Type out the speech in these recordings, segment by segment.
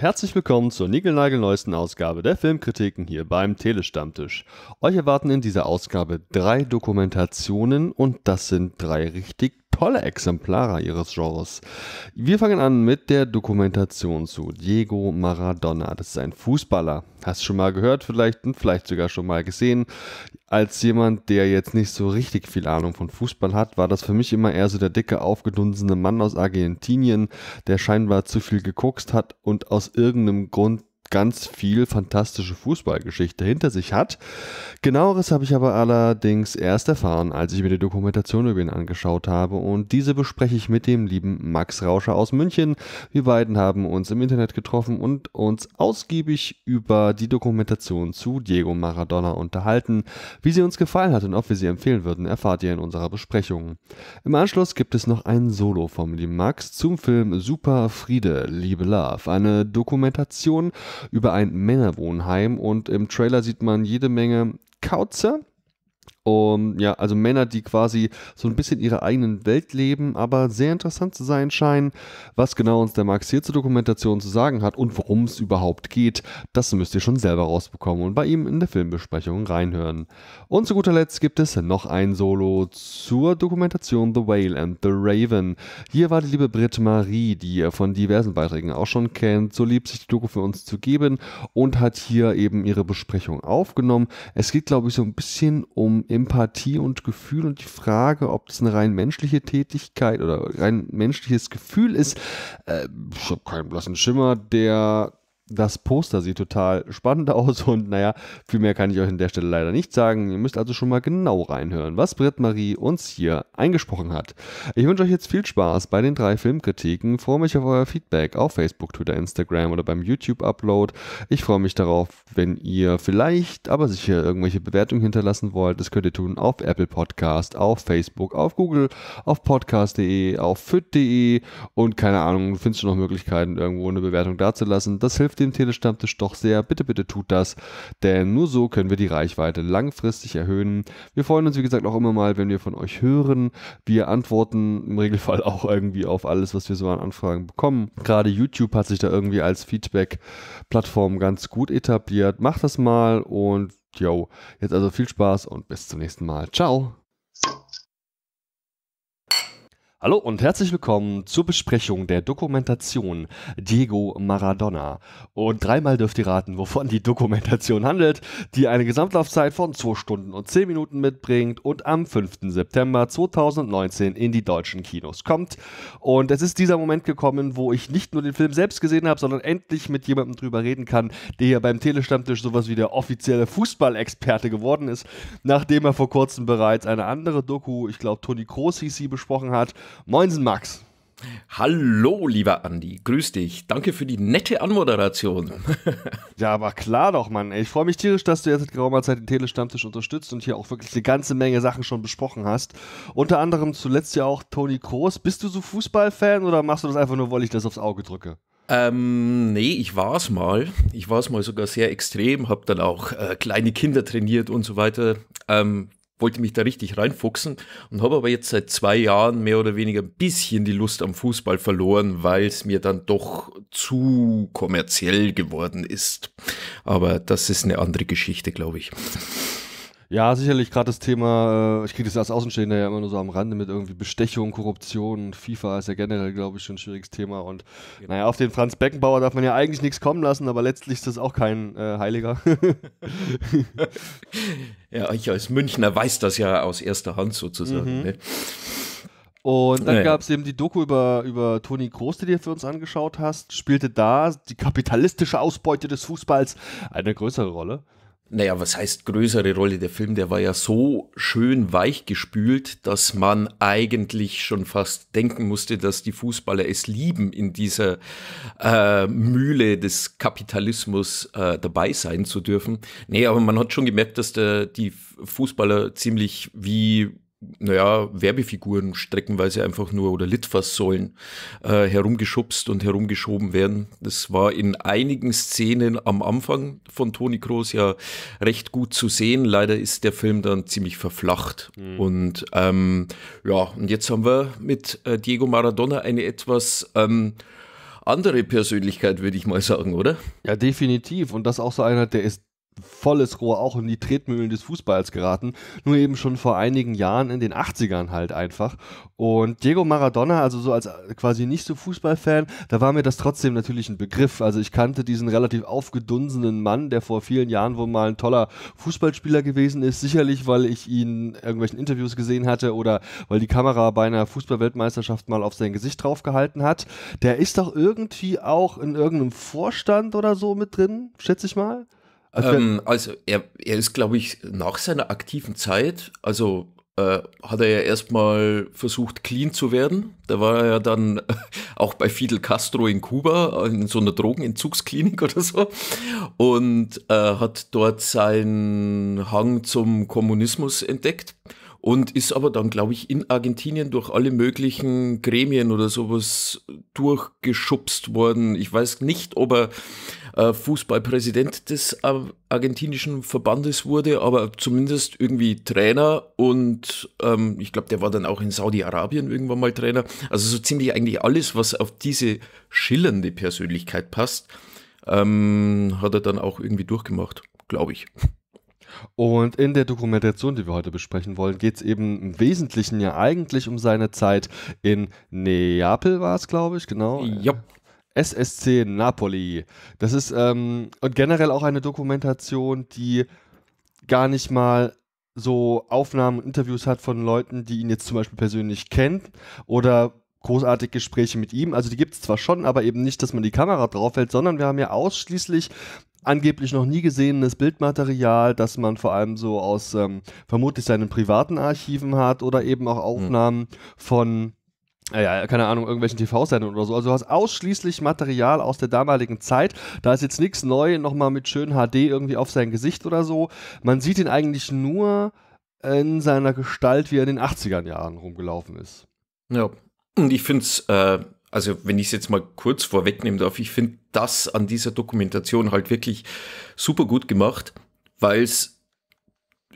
herzlich willkommen zur niegelnagelneuesten Ausgabe der Filmkritiken hier beim Telestammtisch. Euch erwarten in dieser Ausgabe drei Dokumentationen und das sind drei richtig tolle Exemplare ihres Genres. Wir fangen an mit der Dokumentation zu Diego Maradona. Das ist ein Fußballer. Hast du schon mal gehört vielleicht und vielleicht sogar schon mal gesehen. Als jemand, der jetzt nicht so richtig viel Ahnung von Fußball hat, war das für mich immer eher so der dicke, aufgedunsene Mann aus Argentinien, der scheinbar zu viel gekokst hat und aus irgendeinem Grund ganz viel fantastische Fußballgeschichte hinter sich hat. Genaueres habe ich aber allerdings erst erfahren, als ich mir die Dokumentation über ihn angeschaut habe und diese bespreche ich mit dem lieben Max Rauscher aus München. Wir beiden haben uns im Internet getroffen und uns ausgiebig über die Dokumentation zu Diego Maradona unterhalten. Wie sie uns gefallen hat und ob wir sie empfehlen würden, erfahrt ihr in unserer Besprechung. Im Anschluss gibt es noch ein Solo vom lieben Max zum Film Super Friede, Liebe Love, eine Dokumentation über ein Männerwohnheim. Und im Trailer sieht man jede Menge Kauze, um, ja, also Männer, die quasi so ein bisschen ihre eigenen Welt leben, aber sehr interessant zu sein scheinen. Was genau uns der Max hier zur Dokumentation zu sagen hat und worum es überhaupt geht, das müsst ihr schon selber rausbekommen und bei ihm in der Filmbesprechung reinhören. Und zu guter Letzt gibt es noch ein Solo zur Dokumentation The Whale and the Raven. Hier war die liebe Britt Marie, die ihr von diversen Beiträgen auch schon kennt, so lieb sich die Doku für uns zu geben und hat hier eben ihre Besprechung aufgenommen. Es geht, glaube ich, so ein bisschen um Empathie und Gefühl und die Frage, ob das eine rein menschliche Tätigkeit oder rein menschliches Gefühl ist. Äh, ich habe keinen blassen Schimmer. Der das Poster sieht total spannend aus und naja, viel mehr kann ich euch an der Stelle leider nicht sagen. Ihr müsst also schon mal genau reinhören, was Britt Marie uns hier eingesprochen hat. Ich wünsche euch jetzt viel Spaß bei den drei Filmkritiken. Freue mich auf euer Feedback auf Facebook, Twitter, Instagram oder beim YouTube-Upload. Ich freue mich darauf, wenn ihr vielleicht, aber sicher irgendwelche Bewertungen hinterlassen wollt. Das könnt ihr tun auf Apple Podcast, auf Facebook, auf Google, auf podcast.de, auf fit.de und keine Ahnung, du findest schon noch Möglichkeiten, irgendwo eine Bewertung dazulassen. Das hilft dem Telestammtisch doch sehr. Bitte, bitte tut das, denn nur so können wir die Reichweite langfristig erhöhen. Wir freuen uns, wie gesagt, auch immer mal, wenn wir von euch hören. Wir antworten im Regelfall auch irgendwie auf alles, was wir so an Anfragen bekommen. Gerade YouTube hat sich da irgendwie als Feedback-Plattform ganz gut etabliert. Macht das mal und yo, jetzt also viel Spaß und bis zum nächsten Mal. Ciao! Hallo und herzlich willkommen zur Besprechung der Dokumentation Diego Maradona. Und dreimal dürft ihr raten, wovon die Dokumentation handelt, die eine Gesamtlaufzeit von 2 Stunden und 10 Minuten mitbringt und am 5. September 2019 in die deutschen Kinos kommt. Und es ist dieser Moment gekommen, wo ich nicht nur den Film selbst gesehen habe, sondern endlich mit jemandem drüber reden kann, der hier beim Telestammtisch sowas wie der offizielle Fußballexperte geworden ist, nachdem er vor kurzem bereits eine andere Doku, ich glaube Toni Kroos hieß sie, besprochen hat Moinsen, Max. Hallo, lieber Andi, grüß dich. Danke für die nette Anmoderation. ja, aber klar doch, Mann. Ich freue mich tierisch, dass du jetzt seit geraumer Zeit den Telestammtisch unterstützt und hier auch wirklich eine ganze Menge Sachen schon besprochen hast. Unter anderem zuletzt ja auch Toni Kroos. Bist du so Fußballfan oder machst du das einfach nur, weil ich das aufs Auge drücke? Ähm, nee, ich war es mal. Ich war es mal sogar sehr extrem, habe dann auch äh, kleine Kinder trainiert und so weiter. Ähm, wollte mich da richtig reinfuchsen und habe aber jetzt seit zwei Jahren mehr oder weniger ein bisschen die Lust am Fußball verloren, weil es mir dann doch zu kommerziell geworden ist. Aber das ist eine andere Geschichte, glaube ich. Ja, sicherlich gerade das Thema, äh, ich kriege das als Außenstehender ja immer nur so am Rande mit irgendwie Bestechung, Korruption. FIFA ist ja generell, glaube ich, schon ein schwieriges Thema. Und genau. naja, auf den Franz Beckenbauer darf man ja eigentlich nichts kommen lassen, aber letztlich ist das auch kein äh, Heiliger. ja, ich als Münchner weiß das ja aus erster Hand sozusagen. Mhm. Ne? Und dann naja. gab es eben die Doku über, über Toni Kroos, die du für uns angeschaut hast. Spielte da die kapitalistische Ausbeute des Fußballs eine größere Rolle? Naja, was heißt größere Rolle? Der Film, der war ja so schön weich gespült, dass man eigentlich schon fast denken musste, dass die Fußballer es lieben, in dieser äh, Mühle des Kapitalismus äh, dabei sein zu dürfen. Nee, aber man hat schon gemerkt, dass der, die Fußballer ziemlich wie naja, Werbefiguren streckenweise einfach nur oder Litfaßsäulen äh, herumgeschubst und herumgeschoben werden. Das war in einigen Szenen am Anfang von Toni Kroos ja recht gut zu sehen. Leider ist der Film dann ziemlich verflacht. Mhm. Und ähm, ja, und jetzt haben wir mit äh, Diego Maradona eine etwas ähm, andere Persönlichkeit, würde ich mal sagen, oder? Ja, definitiv. Und das auch so einer, der ist volles Rohr auch in die Tretmühlen des Fußballs geraten, nur eben schon vor einigen Jahren in den 80ern halt einfach. Und Diego Maradona, also so als quasi nicht so Fußballfan, da war mir das trotzdem natürlich ein Begriff. Also ich kannte diesen relativ aufgedunsenen Mann, der vor vielen Jahren wohl mal ein toller Fußballspieler gewesen ist, sicherlich, weil ich ihn in irgendwelchen Interviews gesehen hatte oder weil die Kamera bei einer Fußballweltmeisterschaft mal auf sein Gesicht draufgehalten hat. Der ist doch irgendwie auch in irgendeinem Vorstand oder so mit drin, schätze ich mal. Also, ähm, also er, er ist, glaube ich, nach seiner aktiven Zeit, also äh, hat er ja erstmal versucht, clean zu werden. Da war er ja dann auch bei Fidel Castro in Kuba in so einer Drogenentzugsklinik oder so und äh, hat dort seinen Hang zum Kommunismus entdeckt und ist aber dann, glaube ich, in Argentinien durch alle möglichen Gremien oder sowas durchgeschubst worden. Ich weiß nicht, ob er Fußballpräsident des argentinischen Verbandes wurde, aber zumindest irgendwie Trainer und ähm, ich glaube, der war dann auch in Saudi-Arabien irgendwann mal Trainer. Also so ziemlich eigentlich alles, was auf diese schillernde Persönlichkeit passt, ähm, hat er dann auch irgendwie durchgemacht, glaube ich. Und in der Dokumentation, die wir heute besprechen wollen, geht es eben im Wesentlichen ja eigentlich um seine Zeit in Neapel, war es, glaube ich, genau. Ja. SSC Napoli. Das ist ähm, und generell auch eine Dokumentation, die gar nicht mal so Aufnahmen und Interviews hat von Leuten, die ihn jetzt zum Beispiel persönlich kennen oder großartige Gespräche mit ihm. Also die gibt es zwar schon, aber eben nicht, dass man die Kamera draufhält, sondern wir haben ja ausschließlich angeblich noch nie gesehenes Bildmaterial, das man vor allem so aus ähm, vermutlich seinen privaten Archiven hat oder eben auch hm. Aufnahmen mhm. von ja, keine Ahnung, irgendwelchen TV-Sendungen oder so. Also du hast ausschließlich Material aus der damaligen Zeit. Da ist jetzt nichts neu, nochmal mit schön HD irgendwie auf sein Gesicht oder so. Man sieht ihn eigentlich nur in seiner Gestalt, wie er in den 80er Jahren rumgelaufen ist. Ja, und ich finde es äh, also wenn ich es jetzt mal kurz vorwegnehmen darf, ich finde das an dieser Dokumentation halt wirklich super gut gemacht, weil es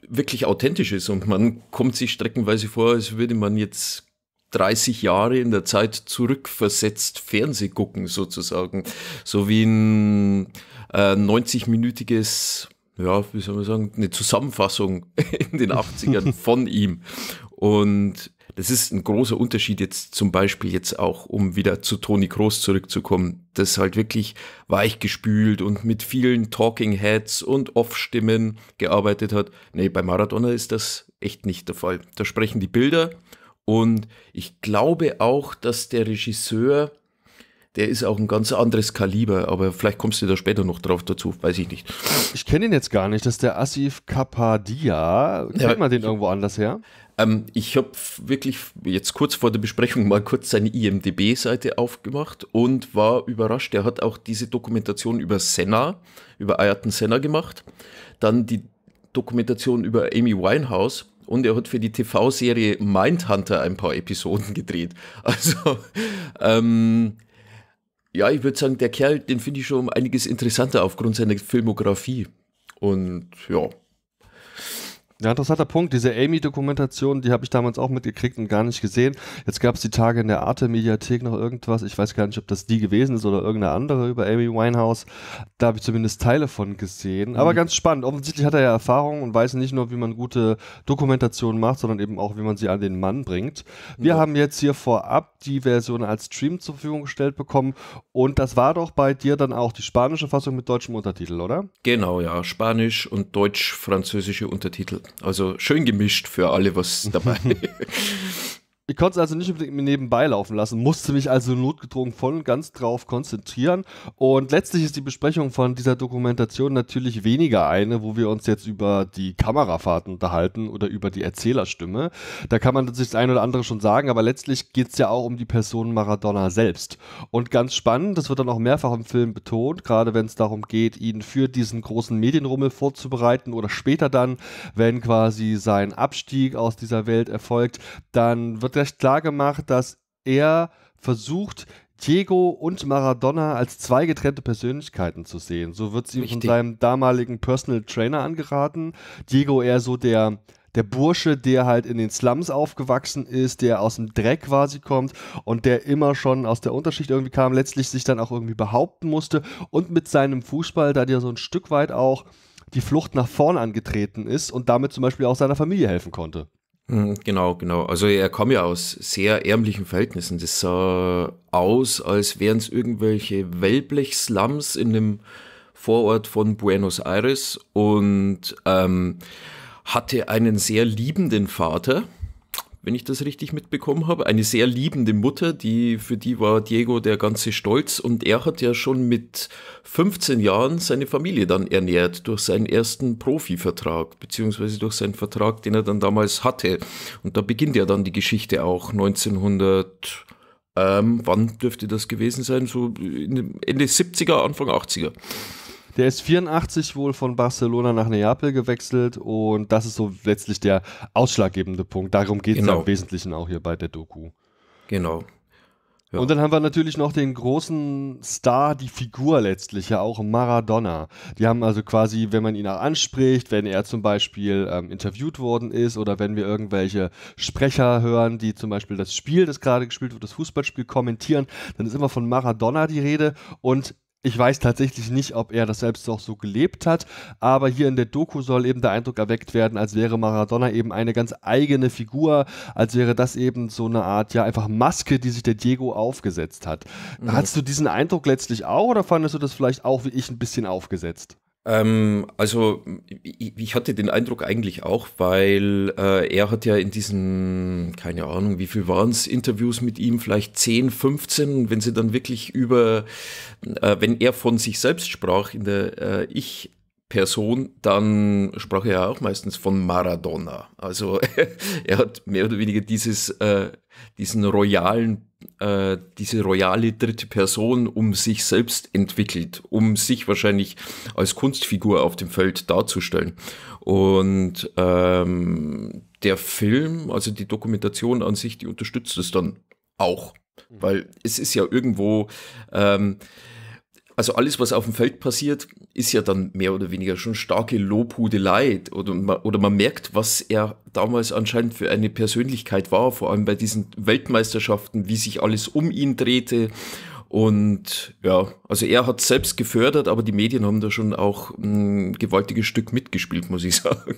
wirklich authentisch ist und man kommt sich streckenweise vor, als würde man jetzt 30 Jahre in der Zeit zurückversetzt Fernseh gucken sozusagen. So wie ein äh, 90-minütiges, ja, wie soll man sagen, eine Zusammenfassung in den 80ern von ihm. Und das ist ein großer Unterschied jetzt zum Beispiel jetzt auch, um wieder zu Toni Kroos zurückzukommen, das halt wirklich weichgespült und mit vielen Talking Heads und Off-Stimmen gearbeitet hat. Nee, bei Maradona ist das echt nicht der Fall. Da sprechen die Bilder und ich glaube auch, dass der Regisseur der ist auch ein ganz anderes Kaliber, aber vielleicht kommst du da später noch drauf dazu, weiß ich nicht. Ich kenne ihn jetzt gar nicht, das ist der Asif Kapadia. Kennt ja, man den irgendwo anders her? Ähm, ich habe wirklich jetzt kurz vor der Besprechung mal kurz seine IMDB-Seite aufgemacht und war überrascht. Er hat auch diese Dokumentation über Senna, über Ayrton Senna gemacht. Dann die Dokumentation über Amy Winehouse und er hat für die TV-Serie Mindhunter ein paar Episoden gedreht. Also ähm, ja, ich würde sagen, der Kerl, den finde ich schon einiges interessanter aufgrund seiner Filmografie. Und ja, ja, interessanter Punkt. Diese Amy-Dokumentation, die habe ich damals auch mitgekriegt und gar nicht gesehen. Jetzt gab es die Tage in der Arte-Mediathek noch irgendwas. Ich weiß gar nicht, ob das die gewesen ist oder irgendeine andere über Amy Winehouse. Da habe ich zumindest Teile von gesehen. Aber mhm. ganz spannend. Offensichtlich hat er ja Erfahrung und weiß nicht nur, wie man gute Dokumentationen macht, sondern eben auch, wie man sie an den Mann bringt. Wir ja. haben jetzt hier vorab die Version als Stream zur Verfügung gestellt bekommen. Und das war doch bei dir dann auch die spanische Fassung mit deutschem Untertitel, oder? Genau, ja. Spanisch und deutsch-französische Untertitel. Also schön gemischt für alle was dabei. Ich konnte es also nicht unbedingt nebenbei laufen lassen, musste mich also notgedrungen voll und ganz drauf konzentrieren. Und letztlich ist die Besprechung von dieser Dokumentation natürlich weniger eine, wo wir uns jetzt über die Kamerafahrten unterhalten oder über die Erzählerstimme. Da kann man sich das eine oder andere schon sagen, aber letztlich geht es ja auch um die Person Maradona selbst. Und ganz spannend, das wird dann auch mehrfach im Film betont, gerade wenn es darum geht, ihn für diesen großen Medienrummel vorzubereiten oder später dann, wenn quasi sein Abstieg aus dieser Welt erfolgt, dann wird wird recht klar gemacht, dass er versucht, Diego und Maradona als zwei getrennte Persönlichkeiten zu sehen. So wird sie von seinem damaligen Personal Trainer angeraten. Diego eher so der der Bursche, der halt in den Slums aufgewachsen ist, der aus dem Dreck quasi kommt und der immer schon aus der Unterschicht irgendwie kam, letztlich sich dann auch irgendwie behaupten musste und mit seinem Fußball da dir so ein Stück weit auch die Flucht nach vorn angetreten ist und damit zum Beispiel auch seiner Familie helfen konnte. Mhm, genau, genau. Also er kam ja aus sehr ärmlichen Verhältnissen. Das sah aus, als wären es irgendwelche Wellblech-Slums in einem Vorort von Buenos Aires und ähm, hatte einen sehr liebenden Vater, wenn ich das richtig mitbekommen habe. Eine sehr liebende Mutter, die für die war Diego der ganze Stolz und er hat ja schon mit 15 Jahren seine Familie dann ernährt durch seinen ersten Profivertrag, beziehungsweise durch seinen Vertrag, den er dann damals hatte. Und da beginnt ja dann die Geschichte auch 1900. Ähm, wann dürfte das gewesen sein? So Ende 70er, Anfang 80er. Der ist 84 wohl von Barcelona nach Neapel gewechselt und das ist so letztlich der ausschlaggebende Punkt. Darum geht es genau. im Wesentlichen auch hier bei der Doku. Genau. Ja. Und dann haben wir natürlich noch den großen Star, die Figur letztlich, ja auch Maradona. Die haben also quasi, wenn man ihn auch anspricht, wenn er zum Beispiel ähm, interviewt worden ist oder wenn wir irgendwelche Sprecher hören, die zum Beispiel das Spiel, das gerade gespielt wird, das Fußballspiel kommentieren, dann ist immer von Maradona die Rede und ich weiß tatsächlich nicht, ob er das selbst auch so gelebt hat, aber hier in der Doku soll eben der Eindruck erweckt werden, als wäre Maradona eben eine ganz eigene Figur, als wäre das eben so eine Art, ja, einfach Maske, die sich der Diego aufgesetzt hat. Mhm. Hattest du diesen Eindruck letztlich auch oder fandest du das vielleicht auch wie ich ein bisschen aufgesetzt? Ähm, also ich, ich, hatte den Eindruck eigentlich auch, weil äh, er hat ja in diesen, keine Ahnung, wie viel waren es, Interviews mit ihm, vielleicht 10, 15, wenn sie dann wirklich über, äh, wenn er von sich selbst sprach in der äh, Ich- Person, dann sprach er ja auch meistens von Maradona. Also er hat mehr oder weniger dieses, äh, diesen royalen, äh, diese royale dritte Person um sich selbst entwickelt, um sich wahrscheinlich als Kunstfigur auf dem Feld darzustellen. Und ähm, der Film, also die Dokumentation an sich, die unterstützt es dann auch. Mhm. Weil es ist ja irgendwo, ähm, also alles, was auf dem Feld passiert, ist ja dann mehr oder weniger schon starke Lobhudelei oder man, oder man merkt, was er damals anscheinend für eine Persönlichkeit war, vor allem bei diesen Weltmeisterschaften, wie sich alles um ihn drehte. Und ja, also er hat selbst gefördert, aber die Medien haben da schon auch ein gewaltiges Stück mitgespielt, muss ich sagen.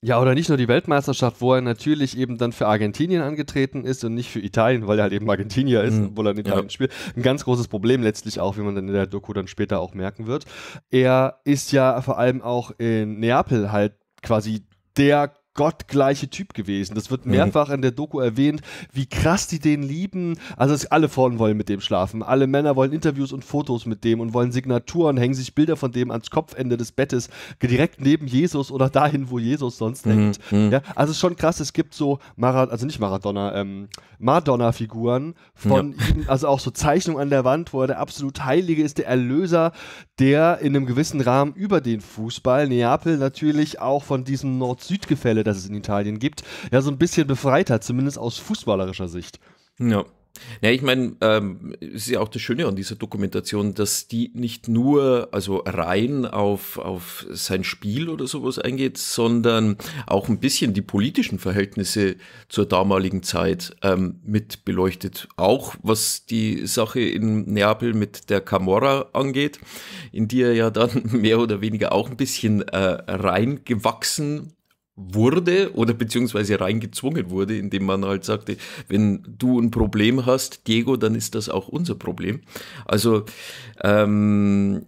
Ja, oder nicht nur die Weltmeisterschaft, wo er natürlich eben dann für Argentinien angetreten ist und nicht für Italien, weil er halt eben Argentinier ist, mhm. obwohl er in Italien ja. spielt. Ein ganz großes Problem letztlich auch, wie man dann in der Doku dann später auch merken wird. Er ist ja vor allem auch in Neapel halt quasi der gottgleiche Typ gewesen. Das wird mhm. mehrfach in der Doku erwähnt, wie krass die den lieben. Also alle Frauen wollen mit dem schlafen. Alle Männer wollen Interviews und Fotos mit dem und wollen Signaturen, hängen sich Bilder von dem ans Kopfende des Bettes, direkt neben Jesus oder dahin, wo Jesus sonst mhm. hängt. Mhm. Ja, also schon krass, es gibt so Marad also nicht Maradona, ähm, Madonna-Figuren von ja. ihm, also auch so Zeichnungen an der Wand, wo er der absolut Heilige ist, der Erlöser, der in einem gewissen Rahmen über den Fußball, Neapel natürlich auch von diesem Nord-Süd-Gefälle das es in Italien gibt, ja so ein bisschen befreit hat, zumindest aus fußballerischer Sicht. Ja. Ja, ich meine, ähm, es ist ja auch das Schöne an dieser Dokumentation, dass die nicht nur also rein auf, auf sein Spiel oder sowas eingeht, sondern auch ein bisschen die politischen Verhältnisse zur damaligen Zeit ähm, mit beleuchtet. Auch was die Sache in Neapel mit der Camorra angeht, in die er ja dann mehr oder weniger auch ein bisschen äh, reingewachsen wurde oder beziehungsweise reingezwungen wurde, indem man halt sagte, wenn du ein Problem hast, Diego, dann ist das auch unser Problem. Also ähm,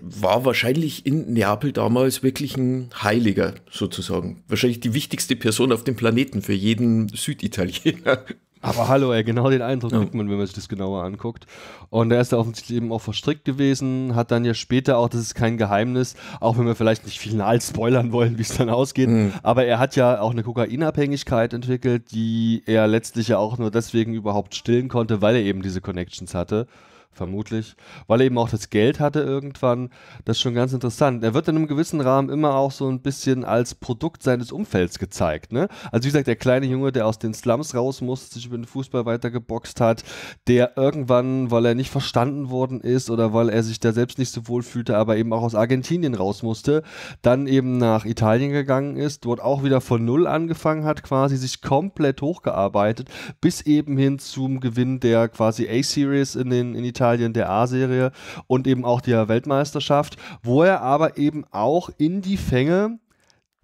war wahrscheinlich in Neapel damals wirklich ein Heiliger sozusagen. Wahrscheinlich die wichtigste Person auf dem Planeten für jeden Süditaliener. Aber hallo, ey, genau den Eindruck ja. kriegt man, wenn man sich das genauer anguckt. Und er ist da offensichtlich eben auch verstrickt gewesen, hat dann ja später auch, das ist kein Geheimnis, auch wenn wir vielleicht nicht final spoilern wollen, wie es dann ausgeht, mhm. aber er hat ja auch eine Kokainabhängigkeit entwickelt, die er letztlich ja auch nur deswegen überhaupt stillen konnte, weil er eben diese Connections hatte vermutlich, weil er eben auch das Geld hatte irgendwann. Das ist schon ganz interessant. Er wird in einem gewissen Rahmen immer auch so ein bisschen als Produkt seines Umfelds gezeigt. Ne? Also wie gesagt, der kleine Junge, der aus den Slums raus musste, sich über den Fußball weitergeboxt hat, der irgendwann, weil er nicht verstanden worden ist oder weil er sich da selbst nicht so wohl fühlte, aber eben auch aus Argentinien raus musste, dann eben nach Italien gegangen ist, dort auch wieder von Null angefangen hat, quasi sich komplett hochgearbeitet, bis eben hin zum Gewinn der quasi A-Series in, in Italien, der A-Serie und eben auch der Weltmeisterschaft, wo er aber eben auch in die Fänge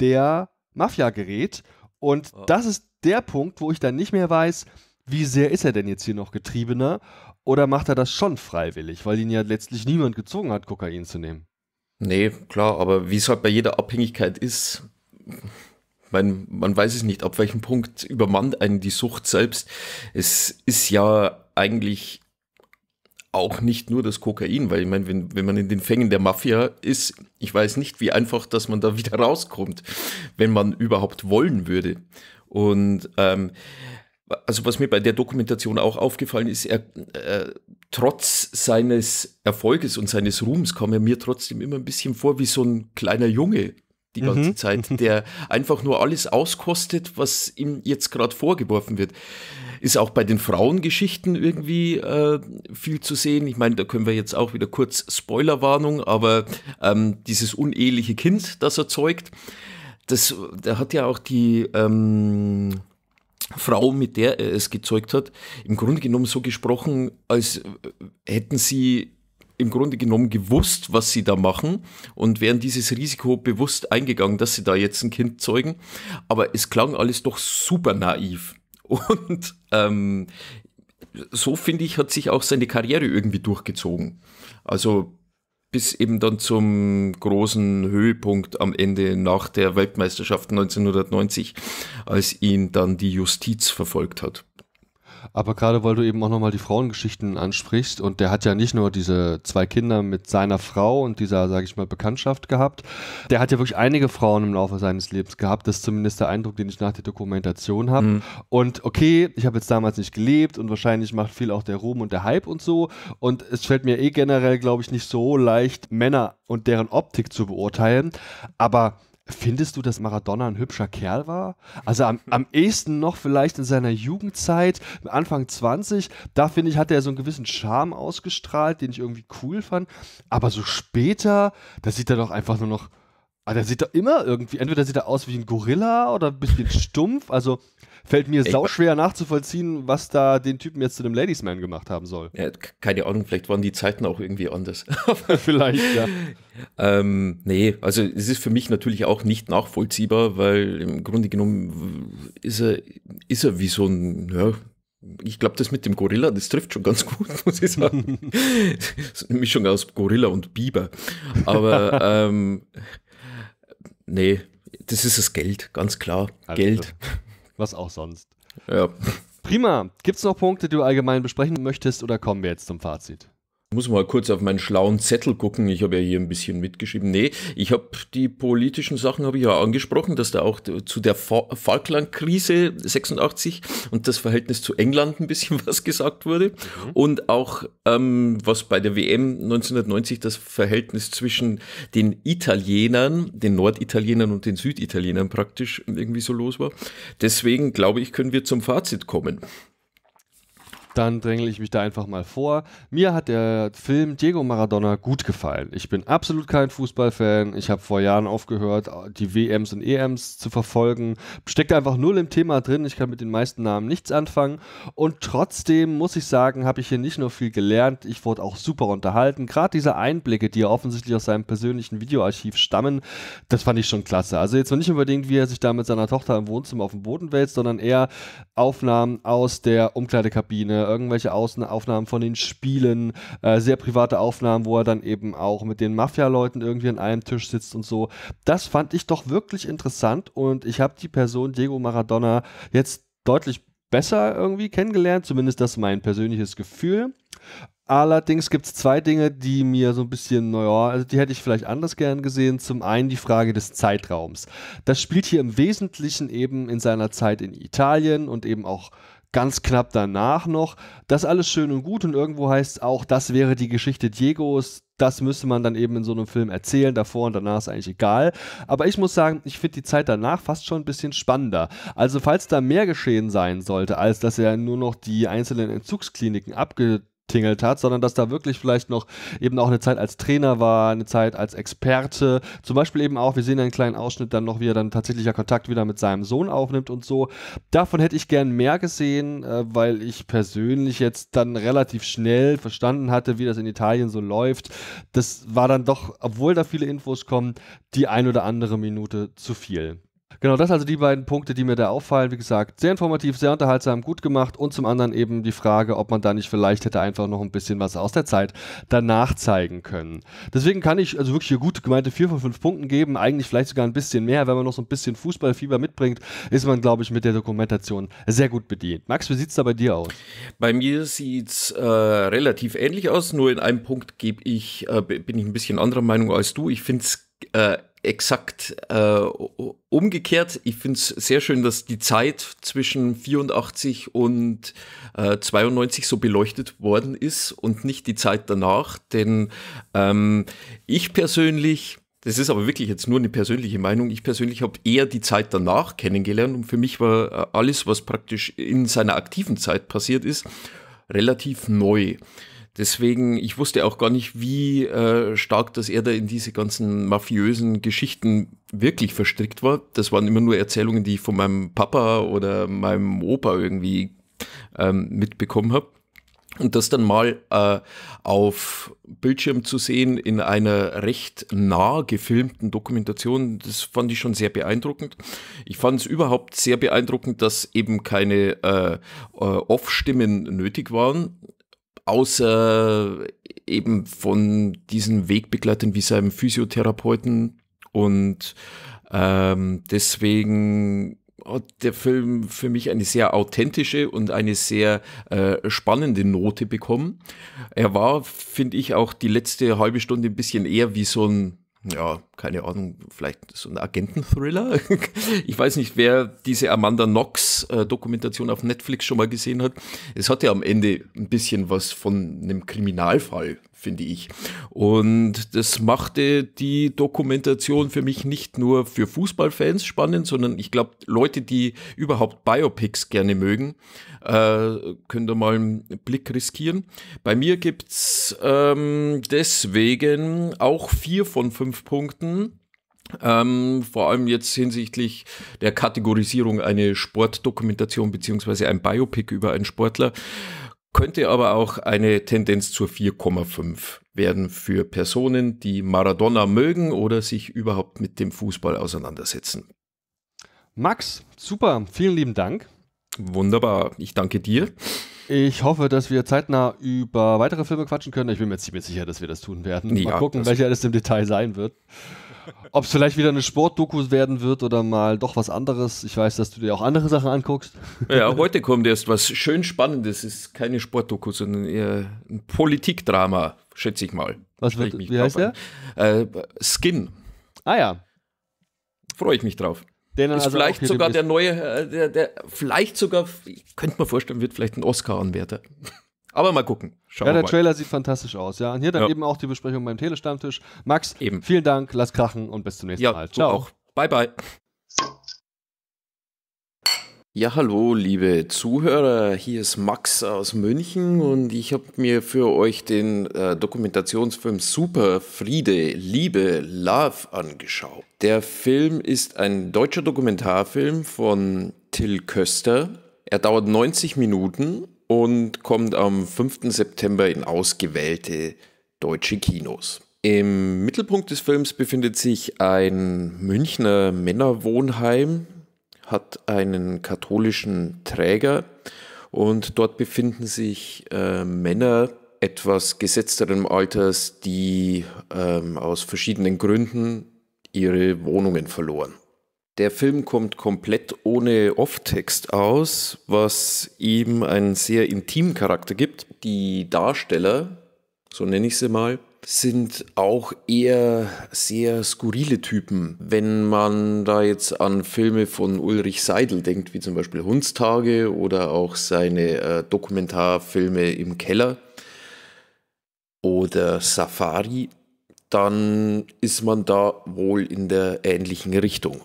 der Mafia gerät. Und oh. das ist der Punkt, wo ich dann nicht mehr weiß, wie sehr ist er denn jetzt hier noch Getriebener oder macht er das schon freiwillig, weil ihn ja letztlich niemand gezwungen hat, Kokain zu nehmen? Nee, klar, aber wie es halt bei jeder Abhängigkeit ist, man, man weiß es nicht, ab welchem Punkt übermannt einen die Sucht selbst. Es ist ja eigentlich auch nicht nur das Kokain, weil ich meine, wenn, wenn man in den Fängen der Mafia ist, ich weiß nicht, wie einfach, dass man da wieder rauskommt, wenn man überhaupt wollen würde. Und ähm, also was mir bei der Dokumentation auch aufgefallen ist, er äh, trotz seines Erfolges und seines Ruhms kam er mir trotzdem immer ein bisschen vor wie so ein kleiner Junge die ganze mhm. Zeit, der einfach nur alles auskostet, was ihm jetzt gerade vorgeworfen wird. Ist auch bei den Frauengeschichten irgendwie äh, viel zu sehen. Ich meine, da können wir jetzt auch wieder kurz Spoilerwarnung, aber ähm, dieses uneheliche Kind, das er zeugt, das, da hat ja auch die ähm, Frau, mit der er es gezeugt hat, im Grunde genommen so gesprochen, als hätten sie im Grunde genommen gewusst, was sie da machen und wären dieses Risiko bewusst eingegangen, dass sie da jetzt ein Kind zeugen. Aber es klang alles doch super naiv. Und ähm, so finde ich, hat sich auch seine Karriere irgendwie durchgezogen. Also bis eben dann zum großen Höhepunkt am Ende nach der Weltmeisterschaft 1990, als ihn dann die Justiz verfolgt hat. Aber gerade weil du eben auch nochmal die Frauengeschichten ansprichst und der hat ja nicht nur diese zwei Kinder mit seiner Frau und dieser, sage ich mal, Bekanntschaft gehabt, der hat ja wirklich einige Frauen im Laufe seines Lebens gehabt. Das ist zumindest der Eindruck, den ich nach der Dokumentation habe. Mhm. Und okay, ich habe jetzt damals nicht gelebt und wahrscheinlich macht viel auch der Ruhm und der Hype und so. Und es fällt mir eh generell, glaube ich, nicht so leicht, Männer und deren Optik zu beurteilen. Aber Findest du, dass Maradona ein hübscher Kerl war? Also am, am ehesten noch vielleicht in seiner Jugendzeit, Anfang 20, da finde ich, hat er so einen gewissen Charme ausgestrahlt, den ich irgendwie cool fand. Aber so später, da sieht er doch einfach nur noch, ah, der sieht doch immer irgendwie, entweder sieht er aus wie ein Gorilla oder ein bisschen stumpf. Also fällt mir sauschwer nachzuvollziehen, was da den Typen jetzt zu dem Ladiesman gemacht haben soll. Ja, keine Ahnung, vielleicht waren die Zeiten auch irgendwie anders. vielleicht, ja. Ähm, nee, also es ist für mich natürlich auch nicht nachvollziehbar, weil im Grunde genommen ist er, ist er wie so ein, ja, ich glaube, das mit dem Gorilla, das trifft schon ganz gut, muss ich sagen. eine Mischung aus Gorilla und Biber. Aber ähm, nee, das ist das Geld, ganz klar. Also, Geld. Was auch sonst. Ja. Prima. Gibt es noch Punkte, die du allgemein besprechen möchtest oder kommen wir jetzt zum Fazit? Ich muss mal kurz auf meinen schlauen Zettel gucken. Ich habe ja hier ein bisschen mitgeschrieben. Nee, ich habe die politischen Sachen habe ich ja angesprochen, dass da auch zu der Falkland-Krise 86 und das Verhältnis zu England ein bisschen was gesagt wurde. Mhm. Und auch ähm, was bei der WM 1990 das Verhältnis zwischen den Italienern, den Norditalienern und den Süditalienern praktisch irgendwie so los war. Deswegen glaube ich, können wir zum Fazit kommen dann drängle ich mich da einfach mal vor. Mir hat der Film Diego Maradona gut gefallen. Ich bin absolut kein Fußballfan. Ich habe vor Jahren aufgehört, die WMs und EMs zu verfolgen. Steckt einfach null im Thema drin. Ich kann mit den meisten Namen nichts anfangen. Und trotzdem muss ich sagen, habe ich hier nicht nur viel gelernt, ich wurde auch super unterhalten. Gerade diese Einblicke, die ja offensichtlich aus seinem persönlichen Videoarchiv stammen, das fand ich schon klasse. Also jetzt nicht unbedingt, wie er sich da mit seiner Tochter im Wohnzimmer auf dem Boden wälzt, sondern eher Aufnahmen aus der Umkleidekabine, irgendwelche Außen Aufnahmen von den Spielen, äh, sehr private Aufnahmen, wo er dann eben auch mit den Mafia-Leuten irgendwie an einem Tisch sitzt und so. Das fand ich doch wirklich interessant und ich habe die Person Diego Maradona jetzt deutlich besser irgendwie kennengelernt, zumindest das ist mein persönliches Gefühl. Allerdings gibt es zwei Dinge, die mir so ein bisschen, naja, also die hätte ich vielleicht anders gern gesehen. Zum einen die Frage des Zeitraums. Das spielt hier im Wesentlichen eben in seiner Zeit in Italien und eben auch ganz knapp danach noch. Das alles schön und gut und irgendwo heißt es auch, das wäre die Geschichte Diegos. Das müsste man dann eben in so einem Film erzählen. Davor und danach ist eigentlich egal. Aber ich muss sagen, ich finde die Zeit danach fast schon ein bisschen spannender. Also, falls da mehr geschehen sein sollte, als dass er nur noch die einzelnen Entzugskliniken abge tingelt hat, sondern dass da wirklich vielleicht noch eben auch eine Zeit als Trainer war, eine Zeit als Experte, zum Beispiel eben auch, wir sehen einen kleinen Ausschnitt dann noch, wie er dann tatsächlicher Kontakt wieder mit seinem Sohn aufnimmt und so. Davon hätte ich gern mehr gesehen, äh, weil ich persönlich jetzt dann relativ schnell verstanden hatte, wie das in Italien so läuft. Das war dann doch, obwohl da viele Infos kommen, die ein oder andere Minute zu viel. Genau, das also die beiden Punkte, die mir da auffallen. Wie gesagt, sehr informativ, sehr unterhaltsam, gut gemacht und zum anderen eben die Frage, ob man da nicht vielleicht hätte einfach noch ein bisschen was aus der Zeit danach zeigen können. Deswegen kann ich also wirklich hier gut gemeinte vier von fünf Punkten geben, eigentlich vielleicht sogar ein bisschen mehr. Wenn man noch so ein bisschen Fußballfieber mitbringt, ist man, glaube ich, mit der Dokumentation sehr gut bedient. Max, wie sieht es da bei dir aus? Bei mir sieht es äh, relativ ähnlich aus, nur in einem Punkt ich, äh, bin ich ein bisschen anderer Meinung als du. Ich finde es äh, exakt äh, umgekehrt. Ich finde es sehr schön, dass die Zeit zwischen 84 und äh, 92 so beleuchtet worden ist und nicht die Zeit danach. Denn ähm, ich persönlich, das ist aber wirklich jetzt nur eine persönliche Meinung, ich persönlich habe eher die Zeit danach kennengelernt und für mich war äh, alles, was praktisch in seiner aktiven Zeit passiert ist, relativ neu. Deswegen, ich wusste auch gar nicht, wie äh, stark, dass er da in diese ganzen mafiösen Geschichten wirklich verstrickt war. Das waren immer nur Erzählungen, die ich von meinem Papa oder meinem Opa irgendwie ähm, mitbekommen habe. Und das dann mal äh, auf Bildschirm zu sehen in einer recht nah gefilmten Dokumentation, das fand ich schon sehr beeindruckend. Ich fand es überhaupt sehr beeindruckend, dass eben keine äh, äh Off-Stimmen nötig waren außer eben von diesen Wegbegleitern wie seinem Physiotherapeuten und ähm, deswegen hat der Film für mich eine sehr authentische und eine sehr äh, spannende Note bekommen. Er war, finde ich, auch die letzte halbe Stunde ein bisschen eher wie so ein ja, keine Ahnung, vielleicht so ein Agenten-Thriller. ich weiß nicht, wer diese Amanda Knox-Dokumentation auf Netflix schon mal gesehen hat. Es hat ja am Ende ein bisschen was von einem Kriminalfall, finde ich. Und das machte die Dokumentation für mich nicht nur für Fußballfans spannend, sondern ich glaube, Leute, die überhaupt Biopics gerne mögen, äh, können da mal einen Blick riskieren. Bei mir gibt's ähm, deswegen auch vier von fünf Punkten. Ähm, vor allem jetzt hinsichtlich der Kategorisierung eine Sportdokumentation beziehungsweise ein Biopic über einen Sportler könnte aber auch eine Tendenz zur 4,5 werden für Personen, die Maradona mögen oder sich überhaupt mit dem Fußball auseinandersetzen. Max, super, vielen lieben Dank. Wunderbar, ich danke dir. Ich hoffe, dass wir zeitnah über weitere Filme quatschen können. Ich bin mir ziemlich sicher, dass wir das tun werden. Mal ja, gucken, welcher das im Detail sein wird. Ob es vielleicht wieder eine Sportdoku werden wird oder mal doch was anderes. Ich weiß, dass du dir auch andere Sachen anguckst. Ja, heute kommt erst was schön Spannendes. Es ist keine Sportdoku, sondern eher ein Politikdrama, schätze ich mal. Was wird, wie heißt der? Äh, Skin. Ah ja. Freue ich mich drauf. Den ist also vielleicht sogar der neue, äh, der, der, vielleicht sogar, ich könnte mir vorstellen, wird vielleicht ein Oscar-Anwärter. Aber mal gucken. Schauen ja, der. Trailer sieht fantastisch aus, ja. Und hier dann ja. eben auch die Besprechung beim Telestammtisch. Max, eben. vielen Dank, lass krachen und bis zum nächsten ja, Mal. Ciao. auch. Bye, bye. Ja, hallo, liebe Zuhörer. Hier ist Max aus München und ich habe mir für euch den äh, Dokumentationsfilm Super Friede, Liebe, Love angeschaut. Der Film ist ein deutscher Dokumentarfilm von Till Köster. Er dauert 90 Minuten und kommt am 5. September in ausgewählte deutsche Kinos. Im Mittelpunkt des Films befindet sich ein Münchner Männerwohnheim hat einen katholischen Träger und dort befinden sich äh, Männer etwas gesetzterem Alters, die ähm, aus verschiedenen Gründen ihre Wohnungen verloren. Der Film kommt komplett ohne Off-Text aus, was ihm einen sehr intimen Charakter gibt. Die Darsteller, so nenne ich sie mal, sind auch eher sehr skurrile Typen. Wenn man da jetzt an Filme von Ulrich Seidel denkt, wie zum Beispiel Hundstage oder auch seine äh, Dokumentarfilme im Keller oder Safari, dann ist man da wohl in der ähnlichen Richtung.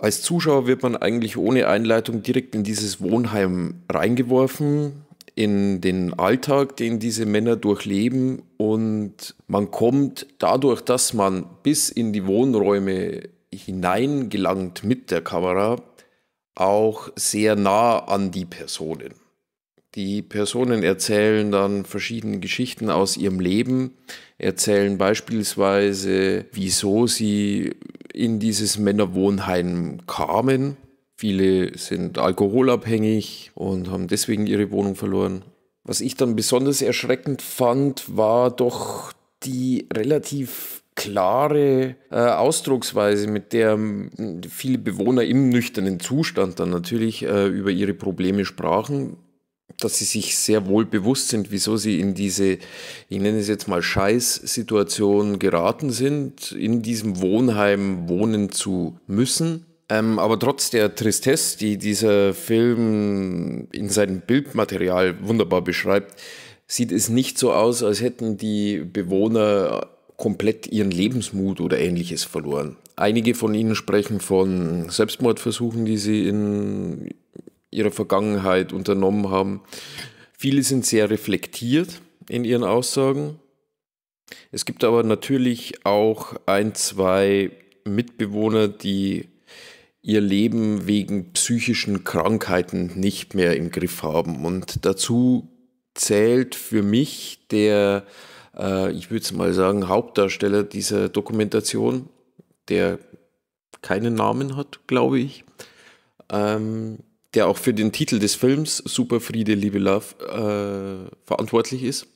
Als Zuschauer wird man eigentlich ohne Einleitung direkt in dieses Wohnheim reingeworfen in den Alltag, den diese Männer durchleben und man kommt dadurch, dass man bis in die Wohnräume hineingelangt mit der Kamera, auch sehr nah an die Personen. Die Personen erzählen dann verschiedene Geschichten aus ihrem Leben, erzählen beispielsweise, wieso sie in dieses Männerwohnheim kamen, Viele sind alkoholabhängig und haben deswegen ihre Wohnung verloren. Was ich dann besonders erschreckend fand, war doch die relativ klare äh, Ausdrucksweise, mit der hm, viele Bewohner im nüchternen Zustand dann natürlich äh, über ihre Probleme sprachen, dass sie sich sehr wohl bewusst sind, wieso sie in diese, ich nenne es jetzt mal Scheißsituation geraten sind, in diesem Wohnheim wohnen zu müssen ähm, aber trotz der Tristesse, die dieser Film in seinem Bildmaterial wunderbar beschreibt, sieht es nicht so aus, als hätten die Bewohner komplett ihren Lebensmut oder ähnliches verloren. Einige von ihnen sprechen von Selbstmordversuchen, die sie in ihrer Vergangenheit unternommen haben. Viele sind sehr reflektiert in ihren Aussagen. Es gibt aber natürlich auch ein, zwei Mitbewohner, die ihr Leben wegen psychischen Krankheiten nicht mehr im Griff haben. Und dazu zählt für mich der, äh, ich würde es mal sagen, Hauptdarsteller dieser Dokumentation, der keinen Namen hat, glaube ich, ähm, der auch für den Titel des Films Super Friede, Liebe Love äh, verantwortlich ist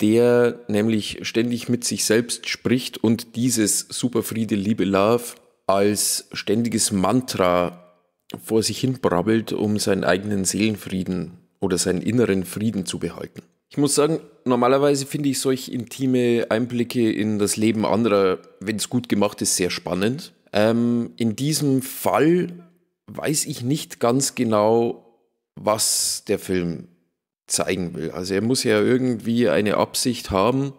der nämlich ständig mit sich selbst spricht und dieses Super Friede, Liebe, Love als ständiges Mantra vor sich hin brabbelt, um seinen eigenen Seelenfrieden oder seinen inneren Frieden zu behalten. Ich muss sagen, normalerweise finde ich solch intime Einblicke in das Leben anderer, wenn es gut gemacht ist, sehr spannend. Ähm, in diesem Fall weiß ich nicht ganz genau, was der Film zeigen will. Also er muss ja irgendwie eine Absicht haben,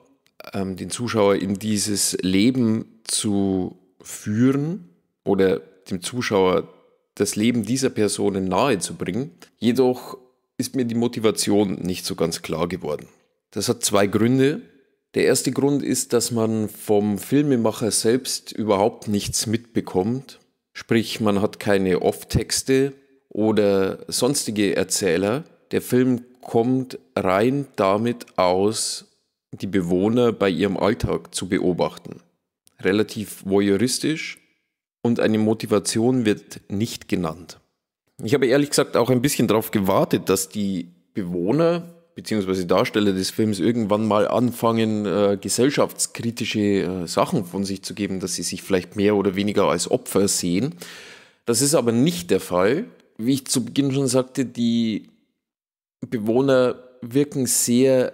ähm, den Zuschauer in dieses Leben zu führen oder dem Zuschauer das Leben dieser Personen nahezubringen. Jedoch ist mir die Motivation nicht so ganz klar geworden. Das hat zwei Gründe. Der erste Grund ist, dass man vom Filmemacher selbst überhaupt nichts mitbekommt. Sprich, man hat keine Off-Texte oder sonstige Erzähler. Der Film kommt rein damit aus, die Bewohner bei ihrem Alltag zu beobachten relativ voyeuristisch und eine Motivation wird nicht genannt. Ich habe ehrlich gesagt auch ein bisschen darauf gewartet, dass die Bewohner bzw. Darsteller des Films irgendwann mal anfangen, äh, gesellschaftskritische äh, Sachen von sich zu geben, dass sie sich vielleicht mehr oder weniger als Opfer sehen. Das ist aber nicht der Fall. Wie ich zu Beginn schon sagte, die Bewohner wirken sehr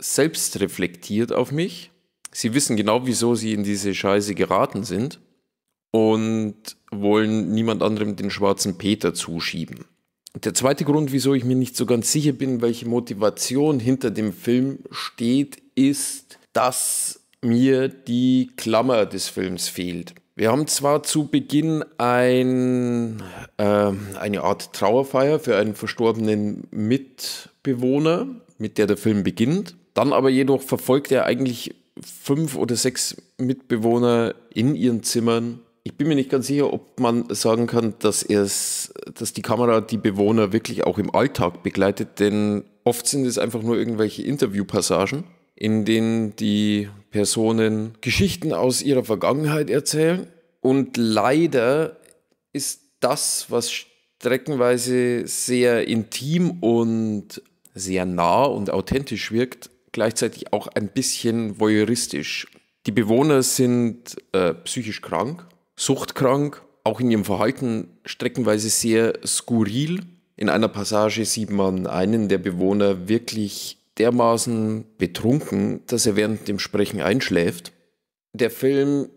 selbstreflektiert auf mich Sie wissen genau, wieso sie in diese Scheiße geraten sind und wollen niemand anderem den schwarzen Peter zuschieben. Der zweite Grund, wieso ich mir nicht so ganz sicher bin, welche Motivation hinter dem Film steht, ist, dass mir die Klammer des Films fehlt. Wir haben zwar zu Beginn ein, äh, eine Art Trauerfeier für einen verstorbenen Mitbewohner, mit der der Film beginnt. Dann aber jedoch verfolgt er eigentlich fünf oder sechs Mitbewohner in ihren Zimmern. Ich bin mir nicht ganz sicher, ob man sagen kann, dass, es, dass die Kamera die Bewohner wirklich auch im Alltag begleitet, denn oft sind es einfach nur irgendwelche Interviewpassagen, in denen die Personen Geschichten aus ihrer Vergangenheit erzählen. Und leider ist das, was streckenweise sehr intim und sehr nah und authentisch wirkt, gleichzeitig auch ein bisschen voyeuristisch. Die Bewohner sind äh, psychisch krank, suchtkrank, auch in ihrem Verhalten streckenweise sehr skurril. In einer Passage sieht man einen der Bewohner wirklich dermaßen betrunken, dass er während dem Sprechen einschläft. Der Film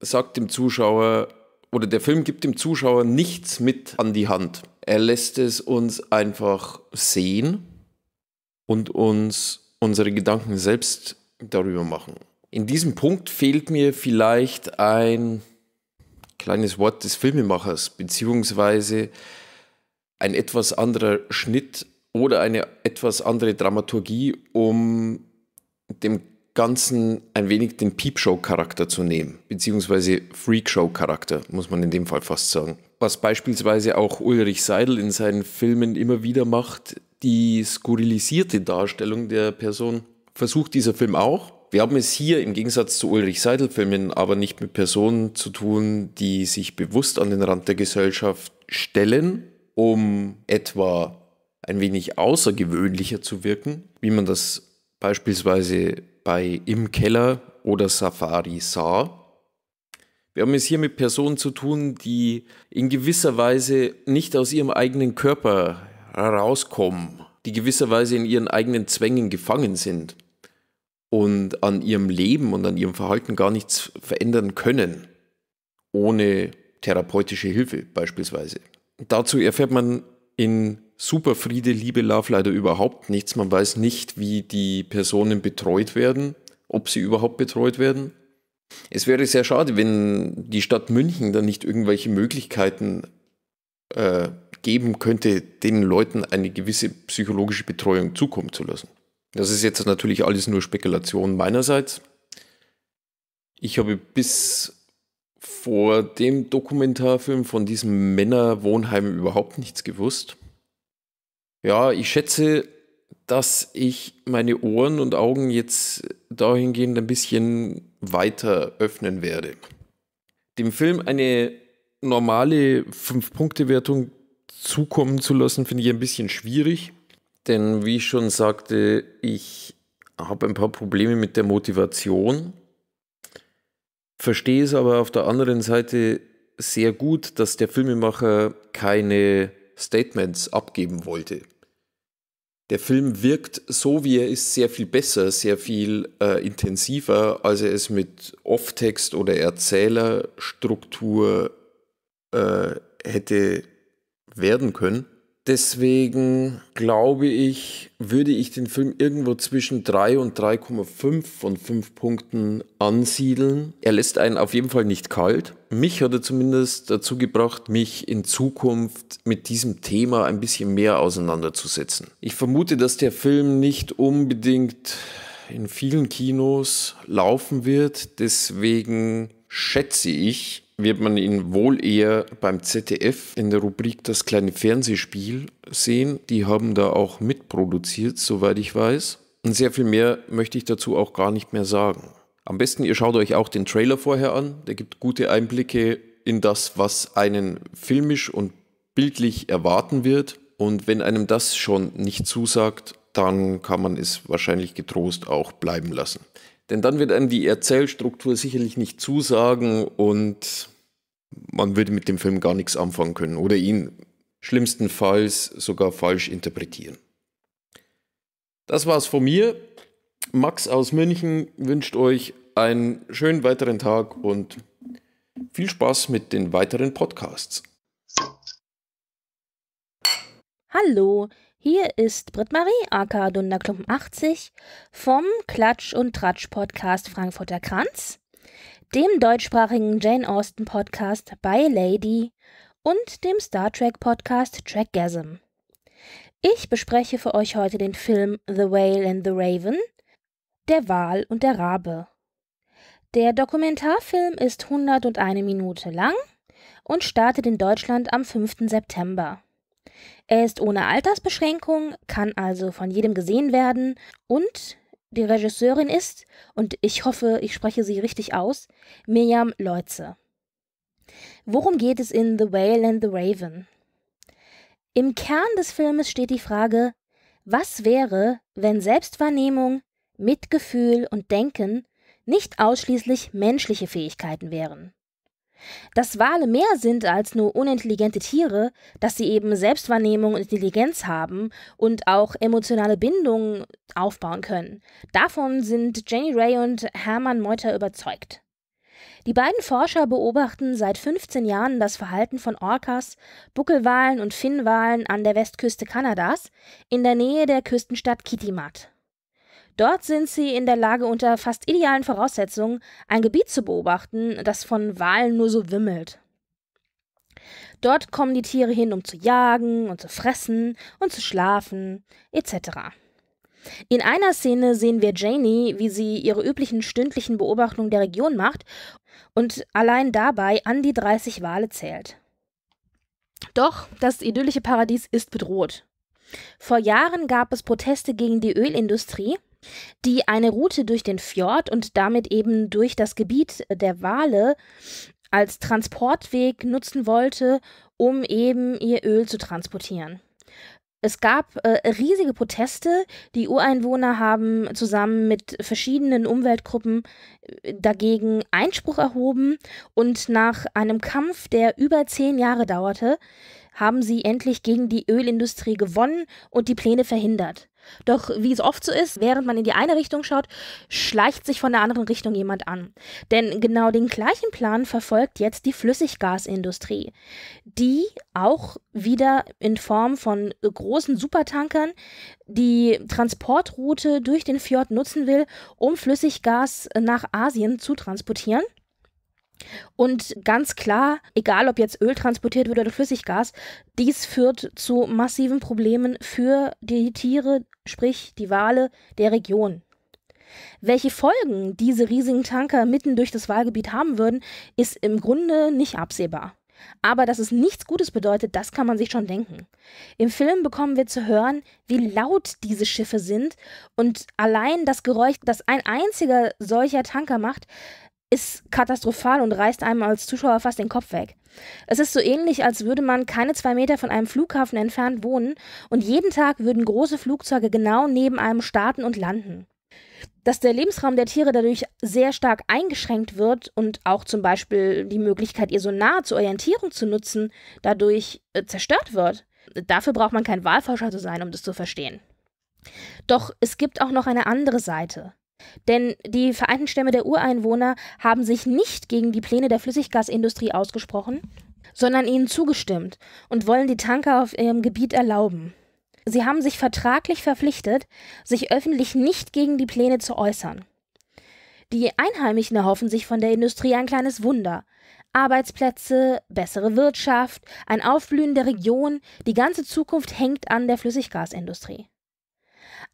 sagt dem Zuschauer, oder der Film gibt dem Zuschauer nichts mit an die Hand. Er lässt es uns einfach sehen und uns unsere Gedanken selbst darüber machen. In diesem Punkt fehlt mir vielleicht ein kleines Wort des Filmemachers, beziehungsweise ein etwas anderer Schnitt oder eine etwas andere Dramaturgie, um dem Ganzen ein wenig den Peepshow-Charakter zu nehmen, beziehungsweise Freakshow-Charakter, muss man in dem Fall fast sagen. Was beispielsweise auch Ulrich Seidel in seinen Filmen immer wieder macht, die skurrilisierte Darstellung der Person, versucht dieser Film auch. Wir haben es hier im Gegensatz zu Ulrich Seidel-Filmen aber nicht mit Personen zu tun, die sich bewusst an den Rand der Gesellschaft stellen, um etwa ein wenig außergewöhnlicher zu wirken, wie man das beispielsweise bei Im Keller oder Safari sah. Wir haben es hier mit Personen zu tun, die in gewisser Weise nicht aus ihrem eigenen Körper herauskommen, die gewisserweise in ihren eigenen Zwängen gefangen sind und an ihrem Leben und an ihrem Verhalten gar nichts verändern können, ohne therapeutische Hilfe beispielsweise. Dazu erfährt man in Super Friede, Liebe, Love leider überhaupt nichts. Man weiß nicht, wie die Personen betreut werden, ob sie überhaupt betreut werden. Es wäre sehr schade, wenn die Stadt München dann nicht irgendwelche Möglichkeiten äh, geben könnte, den Leuten eine gewisse psychologische Betreuung zukommen zu lassen. Das ist jetzt natürlich alles nur Spekulation meinerseits. Ich habe bis vor dem Dokumentarfilm von diesem Männerwohnheim überhaupt nichts gewusst. Ja, ich schätze, dass ich meine Ohren und Augen jetzt dahingehend ein bisschen weiter öffnen werde. Dem Film eine normale 5-Punkte-Wertung zukommen zu lassen, finde ich ein bisschen schwierig. Denn wie ich schon sagte, ich habe ein paar Probleme mit der Motivation. Verstehe es aber auf der anderen Seite sehr gut, dass der Filmemacher keine Statements abgeben wollte. Der Film wirkt so, wie er ist, sehr viel besser, sehr viel äh, intensiver, als er es mit Off-Text oder Erzählerstruktur äh, hätte werden können. Deswegen glaube ich, würde ich den Film irgendwo zwischen 3 und 3,5 von 5 Punkten ansiedeln. Er lässt einen auf jeden Fall nicht kalt. Mich hat er zumindest dazu gebracht, mich in Zukunft mit diesem Thema ein bisschen mehr auseinanderzusetzen. Ich vermute, dass der Film nicht unbedingt in vielen Kinos laufen wird. Deswegen schätze ich, wird man ihn wohl eher beim ZDF in der Rubrik Das kleine Fernsehspiel sehen. Die haben da auch mitproduziert, soweit ich weiß. Und sehr viel mehr möchte ich dazu auch gar nicht mehr sagen. Am besten ihr schaut euch auch den Trailer vorher an. Der gibt gute Einblicke in das, was einen filmisch und bildlich erwarten wird. Und wenn einem das schon nicht zusagt, dann kann man es wahrscheinlich getrost auch bleiben lassen. Denn dann wird einem die Erzählstruktur sicherlich nicht zusagen und man würde mit dem Film gar nichts anfangen können oder ihn schlimmstenfalls sogar falsch interpretieren. Das war's von mir. Max aus München wünscht euch einen schönen weiteren Tag und viel Spaß mit den weiteren Podcasts. Hallo, hier ist Britt-Marie aka Dunderklumpen 80 vom Klatsch und Tratsch Podcast Frankfurter Kranz, dem deutschsprachigen Jane Austen Podcast bei Lady und dem Star Trek Podcast Trackgasm. Ich bespreche für euch heute den Film The Whale and the Raven, Der Wal und der Rabe. Der Dokumentarfilm ist 101 Minute lang und startet in Deutschland am 5. September. Er ist ohne Altersbeschränkung, kann also von jedem gesehen werden und die Regisseurin ist, und ich hoffe, ich spreche sie richtig aus, Mirjam Leutze. Worum geht es in The Whale and the Raven? Im Kern des Filmes steht die Frage, was wäre, wenn Selbstwahrnehmung, Mitgefühl und Denken nicht ausschließlich menschliche Fähigkeiten wären? Dass Wale mehr sind als nur unintelligente Tiere, dass sie eben Selbstwahrnehmung und Intelligenz haben und auch emotionale Bindungen aufbauen können. Davon sind Jenny Ray und Hermann Meuter überzeugt. Die beiden Forscher beobachten seit 15 Jahren das Verhalten von Orcas, Buckelwalen und Finnwalen an der Westküste Kanadas in der Nähe der Küstenstadt Kitimat. Dort sind sie in der Lage, unter fast idealen Voraussetzungen ein Gebiet zu beobachten, das von Walen nur so wimmelt. Dort kommen die Tiere hin, um zu jagen und zu fressen und zu schlafen, etc. In einer Szene sehen wir Janie, wie sie ihre üblichen stündlichen Beobachtungen der Region macht und allein dabei an die 30 Wale zählt. Doch das idyllische Paradies ist bedroht. Vor Jahren gab es Proteste gegen die Ölindustrie, die eine Route durch den Fjord und damit eben durch das Gebiet der Wale als Transportweg nutzen wollte, um eben ihr Öl zu transportieren. Es gab äh, riesige Proteste. Die Ureinwohner haben zusammen mit verschiedenen Umweltgruppen äh, dagegen Einspruch erhoben und nach einem Kampf, der über zehn Jahre dauerte, haben sie endlich gegen die Ölindustrie gewonnen und die Pläne verhindert. Doch wie es oft so ist, während man in die eine Richtung schaut, schleicht sich von der anderen Richtung jemand an. Denn genau den gleichen Plan verfolgt jetzt die Flüssiggasindustrie, die auch wieder in Form von großen Supertankern die Transportroute durch den Fjord nutzen will, um Flüssiggas nach Asien zu transportieren. Und ganz klar, egal ob jetzt Öl transportiert wird oder Flüssiggas, dies führt zu massiven Problemen für die Tiere, sprich die Wale der Region. Welche Folgen diese riesigen Tanker mitten durch das Walgebiet haben würden, ist im Grunde nicht absehbar. Aber dass es nichts Gutes bedeutet, das kann man sich schon denken. Im Film bekommen wir zu hören, wie laut diese Schiffe sind und allein das Geräusch, das ein einziger solcher Tanker macht, ist katastrophal und reißt einem als Zuschauer fast den Kopf weg. Es ist so ähnlich, als würde man keine zwei Meter von einem Flughafen entfernt wohnen und jeden Tag würden große Flugzeuge genau neben einem starten und landen. Dass der Lebensraum der Tiere dadurch sehr stark eingeschränkt wird und auch zum Beispiel die Möglichkeit, ihr so nah zur Orientierung zu nutzen, dadurch äh, zerstört wird. Dafür braucht man kein Wahlforscher zu sein, um das zu verstehen. Doch es gibt auch noch eine andere Seite. Denn die Vereinten Stämme der Ureinwohner haben sich nicht gegen die Pläne der Flüssiggasindustrie ausgesprochen, sondern ihnen zugestimmt und wollen die Tanker auf ihrem Gebiet erlauben. Sie haben sich vertraglich verpflichtet, sich öffentlich nicht gegen die Pläne zu äußern. Die Einheimischen erhoffen sich von der Industrie ein kleines Wunder. Arbeitsplätze, bessere Wirtschaft, ein Aufblühen der Region, die ganze Zukunft hängt an der Flüssiggasindustrie.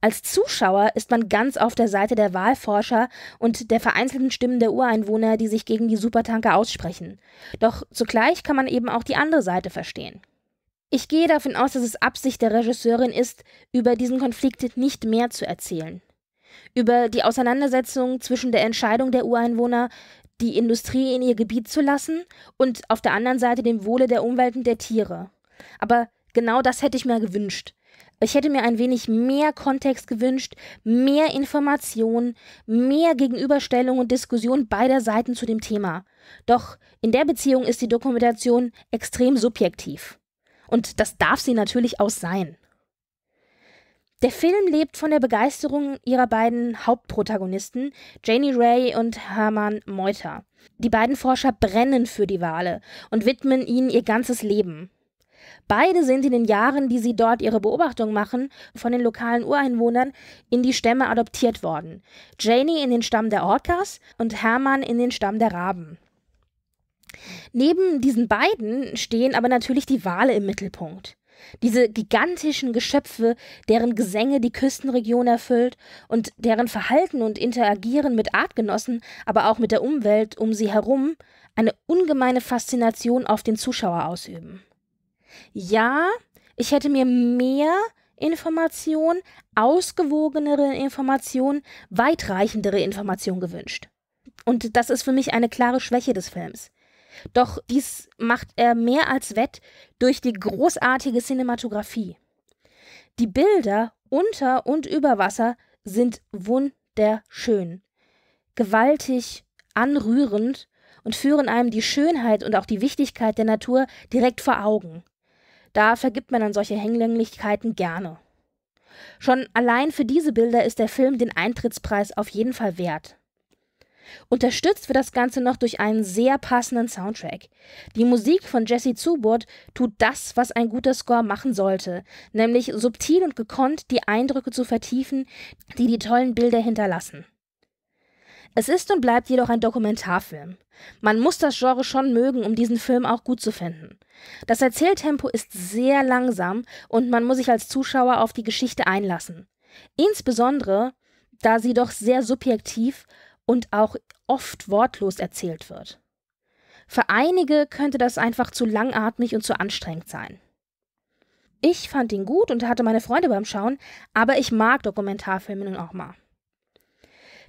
Als Zuschauer ist man ganz auf der Seite der Wahlforscher und der vereinzelten Stimmen der Ureinwohner, die sich gegen die Supertanker aussprechen. Doch zugleich kann man eben auch die andere Seite verstehen. Ich gehe davon aus, dass es Absicht der Regisseurin ist, über diesen Konflikt nicht mehr zu erzählen. Über die Auseinandersetzung zwischen der Entscheidung der Ureinwohner, die Industrie in ihr Gebiet zu lassen, und auf der anderen Seite dem Wohle der Umwelt und der Tiere. Aber genau das hätte ich mir gewünscht. Ich hätte mir ein wenig mehr Kontext gewünscht, mehr Information, mehr Gegenüberstellung und Diskussion beider Seiten zu dem Thema. Doch in der Beziehung ist die Dokumentation extrem subjektiv. Und das darf sie natürlich auch sein. Der Film lebt von der Begeisterung ihrer beiden Hauptprotagonisten, Janie Ray und Hermann Meuter. Die beiden Forscher brennen für die Wale und widmen ihnen ihr ganzes Leben. Beide sind in den Jahren, die sie dort ihre Beobachtung machen, von den lokalen Ureinwohnern in die Stämme adoptiert worden. Janie in den Stamm der Orcas und Hermann in den Stamm der Raben. Neben diesen beiden stehen aber natürlich die Wale im Mittelpunkt. Diese gigantischen Geschöpfe, deren Gesänge die Küstenregion erfüllt und deren Verhalten und Interagieren mit Artgenossen, aber auch mit der Umwelt um sie herum, eine ungemeine Faszination auf den Zuschauer ausüben. Ja, ich hätte mir mehr Information, ausgewogenere Information, weitreichendere Information gewünscht. Und das ist für mich eine klare Schwäche des Films. Doch dies macht er mehr als wett durch die großartige Cinematografie. Die Bilder unter und über Wasser sind wunderschön, gewaltig, anrührend und führen einem die Schönheit und auch die Wichtigkeit der Natur direkt vor Augen. Da vergibt man dann solche Hänglänglichkeiten gerne. Schon allein für diese Bilder ist der Film den Eintrittspreis auf jeden Fall wert. Unterstützt wird das Ganze noch durch einen sehr passenden Soundtrack. Die Musik von Jesse Zubot tut das, was ein guter Score machen sollte, nämlich subtil und gekonnt die Eindrücke zu vertiefen, die die tollen Bilder hinterlassen. Es ist und bleibt jedoch ein Dokumentarfilm. Man muss das Genre schon mögen, um diesen Film auch gut zu finden. Das Erzähltempo ist sehr langsam und man muss sich als Zuschauer auf die Geschichte einlassen. Insbesondere, da sie doch sehr subjektiv und auch oft wortlos erzählt wird. Für einige könnte das einfach zu langatmig und zu anstrengend sein. Ich fand ihn gut und hatte meine Freunde beim Schauen, aber ich mag Dokumentarfilme nun auch mal.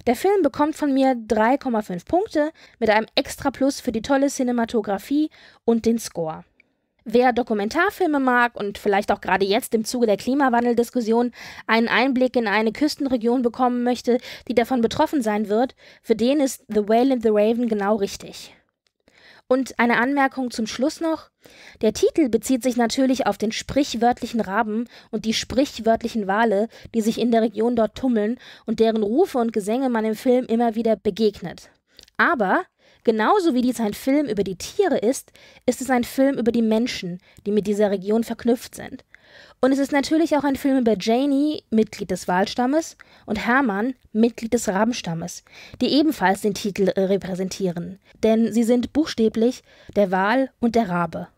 Der Film bekommt von mir 3,5 Punkte mit einem Extra Plus für die tolle Cinematografie und den Score. Wer Dokumentarfilme mag und vielleicht auch gerade jetzt im Zuge der Klimawandeldiskussion einen Einblick in eine Küstenregion bekommen möchte, die davon betroffen sein wird, für den ist The Whale and the Raven genau richtig. Und eine Anmerkung zum Schluss noch. Der Titel bezieht sich natürlich auf den sprichwörtlichen Raben und die sprichwörtlichen Wale, die sich in der Region dort tummeln und deren Rufe und Gesänge man im Film immer wieder begegnet. Aber Genauso wie dies ein Film über die Tiere ist, ist es ein Film über die Menschen, die mit dieser Region verknüpft sind. Und es ist natürlich auch ein Film über Janie, Mitglied des Walstammes, und Hermann, Mitglied des Rabenstammes, die ebenfalls den Titel repräsentieren. Denn sie sind buchstäblich der Wal und der Rabe.